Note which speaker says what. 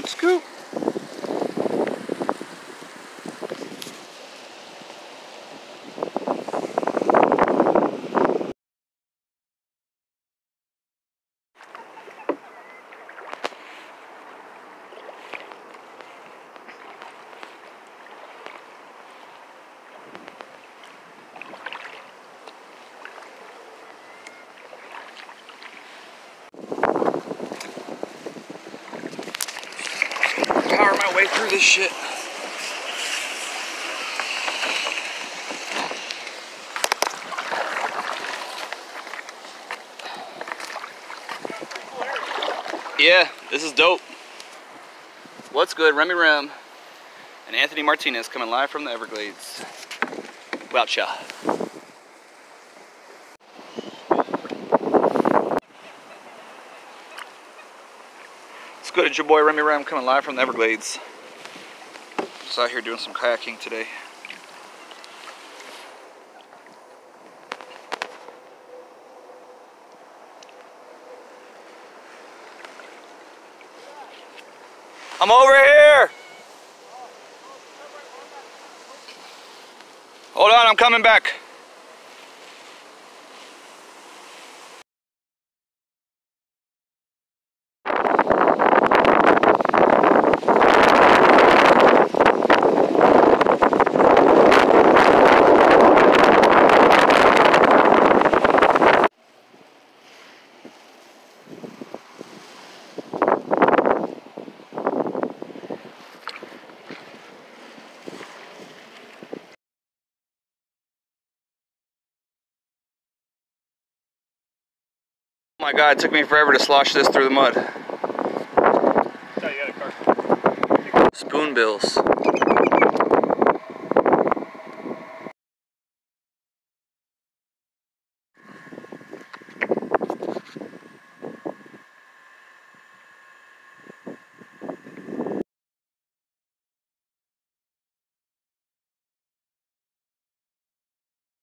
Speaker 1: scoot, scoot. Power my way through this shit. Yeah, this is dope. What's good, Remi Rem and Anthony Martinez coming live from the Everglades. Wowcha. Good, it's your boy Remi Ram coming live from the Everglades. Just out here doing some kayaking today. I'm over here! Hold on, I'm coming back. Oh my god, it took me forever to slosh this through the mud. Spoonbills.